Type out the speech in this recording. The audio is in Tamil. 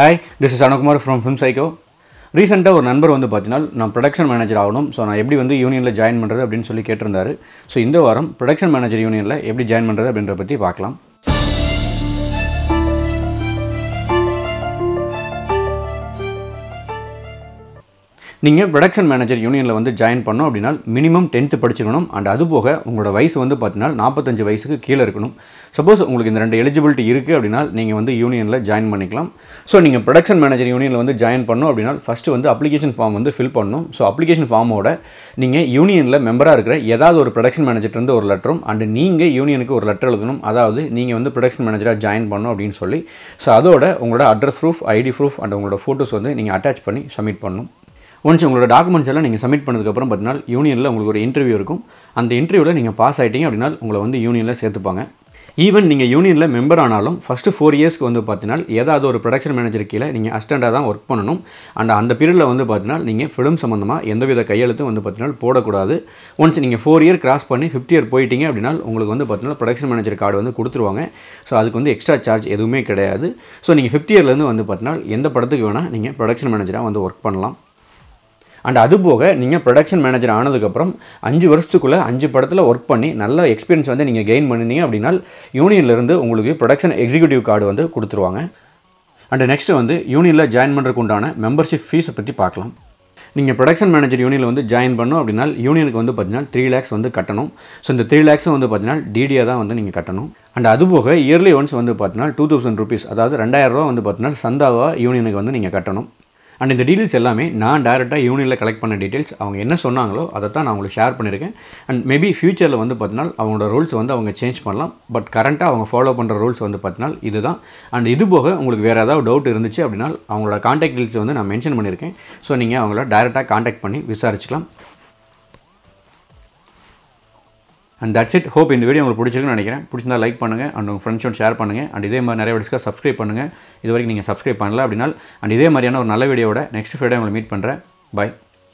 Hi this is Anukumar from Film Psycho ரீசெண்டாக ஒரு நண்பர் வந்து பார்த்தீங்கன்னா நான் ப்ரொடக்ஷன் மேனேஜர் ஆகணும். ஸோ நான் எப்படி வந்து யூனியனில் ஜாயின் பண்ணுறது அப்படின்னு சொல்லி கேட்டிருந்தாரு. ஸோ இந்த வாரம் ப்ரொடக்ஷன் மேனேஜர் யூனியனில் எப்படி ஜாயின் பண்ணுறது அப்படின்றத பற்றி பார்க்கலாம். நீங்கள் ப்ரொடக்ஷன் மேனேஜர் யூனியனில் வந்து ஜாயின் பண்ணோம் அப்படின்னா மினிமம் டென்த்து படிச்சிருக்கணும் அண்ட் அது போக உங்களோட வயசு வந்து பார்த்தீங்கன்னா நாற்பத்தஞ்சு வயசுக்கு கீழே இருக்கணும். சப்போஸ் உங்களுக்கு இந்த ரெண்டு எலிஜிபிலிட்டி இருக்குது அப்படின்னா நீங்கள் வந்து யூனியனில் ஜாயின் பண்ணிக்கலாம். ஸோ நீங்கள் ப்ரொடக்ஷன் மேனேஜர் யூனியனில் வந்து ஜாயின் பண்ணோம் அப்படின்னா ஃபஸ்ட்டு வந்து அப்ளிகேஷன் ஃபார்ம் வந்து ஃபில் பண்ணணும். ஸோ அப்ளிகேஷன் ஃபார்மோட நீங்கள் யூனியனில் மெம்பராக இருக்கிற ஏதாவது ஒரு ப்ரொடக்ஷன் மேனேஜர்லேருந்து ஒரு லெட்டரும் அண்ட் நீங்கள் யூனியனுக்கு ஒரு லெட்டர் எழுதணும். அதாவது நீங்கள் வந்து ப்ரொடக்ஷன் மேனேஜராக ஜாயின் பண்ணணும் அப்படின்னு சொல்லி. ஸோ அதோட உங்களோட address proof ID proof and உங்களோட ஃபோட்டோஸ் வந்து நீங்கள் அட்டாச் பண்ணி சப்மிட் பண்ணணும். ஒன்ஸ் உங்களோட டாக்குமெண்ட்ஸ் எல்லாம் நீங்கள் சப்மிட் பண்ணதுக்கப்புறம் பார்த்தீங்கன்னா யூனியனில் உங்களுக்கு ஒரு இன்டர்வியூ இருக்கும். அந்த இன்டர்வியூவில் நீங்கள் பாஸ் ஆகிட்டீங்க அப்படின்னா உங்களை வந்து யூனியனில் சேர்த்துப்பாங்க. ஈவன் நீங்கள் யூனியனில் மெம்பர் ஆனாலும் ஃபஸ்ட்டு ஃபோர் இயர்ஸ்க்கு வந்து பார்த்தீங்கன்னா ஏதாவது ஒரு ப்ரொடக்ஷன் மேனேஜர் கீழே நீங்கள் அஸ்டண்டாக தான் ஒர்க் பண்ணணும். அண்ட் அந்த பீரியடில் வந்து பார்த்தீங்கன்னா நீங்கள் ஃபிலிம் சம்மந்தமாக எந்தவித கையெழுத்தும் வந்து பார்த்தீங்கன்னா போடக்கூடாது. ஒன்ஸ் நீங்கள் ஃபோர் இயர் கிராஸ் பண்ணி ஃபிஃப்த் இயர் போயிட்டீங்க அப்படின்னா உங்களுக்கு வந்து பார்த்தீங்கன்னா ப்ரொடக்ஷன் மேனேஜர் கார்டு வந்து கொடுத்துருவாங்க. ஸோ அதுக்கு வந்து எக்ஸ்ட்ரா சார்ஜ் எதுவுமே கிடையாது. ஸோ நீங்கள் ஃபிஃப்த் இயர்லேருந்து வந்து பார்த்தீங்கன்னா எந்த படத்துக்கு வேணால் நீங்கள் ப்ரொடக்ஷன் மேனேஜராக வந்து ஒர்க் பண்ணலாம். அண்ட் அது போக நீங்கள் ப்ரொடக்ஷன் மேனேஜர் ஆனதுக்கப்புறம் அஞ்சு வருஷத்துக்குள்ளே அஞ்சு படத்தில் ஒர்க் பண்ணி நல்ல எக்ஸ்பீரியன்ஸ் வந்து நீங்கள் கெயின் பண்ணினீங்க அப்படின்னா யூனியன்லேருந்து உங்களுக்கு ப்ரொடக்ஷன் எக்ஸிக்யூட்டிவ் கார்டு வந்து கொடுத்துருவாங்க. அண்ட் நெக்ஸ்ட்டு வந்து யூனியனில் ஜாயின் பண்ணுறதுக்கு உண்டான மெம்பர்ஷிப் ஃபீஸை பற்றி பார்க்கலாம். நீங்கள் ப்ரொடக்ஷன் மேனேஜர் யூனியனில் வந்து ஜாயின் பண்ணோம் அப்படின்னா யூனியனுக்கு வந்து பார்த்தீங்கன்னா த்ரீ லேக்ஸ் வந்து கட்டணும். ஸோ இந்த த்ரீ லேக்ஸும் வந்து பார்த்தீங்கன்னா டிடியாக தான் வந்து நீங்கள் கட்டணும். அண்ட் அது போக இயர்லி ஒன்ஸ் வந்து பார்த்தீங்கன்னா டூ தௌசண்ட் ருபீஸ் அதாவது ரெண்டாயிரம் ரூபா வந்து பார்த்தீங்கன்னா சந்தாவாக யூனியனுக்கு வந்து நீங்கள் கட்டணும். அண்ட் இந்த டீட்டெயில்ஸ் எல்லாமே நான் டேரெக்டாக யூனியனில் கலெக்ட் பண்ண டீட்டெயில்ஸ் அவங்க என்ன சொன்னாங்களோ அதை தான் நான் உங்களுக்கு ஷேர் பண்ணியிருக்கேன். அண்ட் மேபி ஃபியூச்சரில் வந்து பார்த்தீங்கன்னா அவங்களோட ரூல்ஸ் வந்து அவங்க சேஞ்ச் பண்ணலாம். பட் கரண்ட்டாக அவங்க ஃபாலோ பண்ணுற ரூல்ஸ் வந்து பார்த்தீங்கன்னா இதுதான். அண்ட் இது போக உங்களுக்கு வேறு ஏதாவது டவுட் இருந்துச்சு அப்படின்னா அவங்களோட காண்டாக்ட் டீட்டெயில்ஸ் வந்து நான் மென்ஷன் பண்ணியிருக்கேன். ஸோ நீங்கள் அவங்கள டேரெக்டாக காண்டாக்ட் பண்ணி விசாரிச்சுக்கலாம். அண்ட் தட்ஸ் இட் ஹோப் இந்த வீடியோ உங்களுக்கு பிடிச்சிருக்குன்னு நினைக்கிறேன். பிடிச்சிருந்தா லைக் பண்ணுங்கள் அண்ட் உங்கள் ஃப்ரெண்ட்ஸோட ஷேர் பண்ணுங்கள் அண்ட் இதே மாதிரி நிறைய வீடியோஸ்க்கு சப்ஸ்கிரைப் பண்ணுங்கள் இது வரைக்கும் நீங்கள் சப்ஸ்கிரைப் பண்ணல அப்படின்னா அண்ட் இதே மாதிரியான ஒரு நல்ல வீடியோட நெக்ஸ்ட் ஃப்ரைடே உங்களை மீட் பண்ணுறேன் பாய்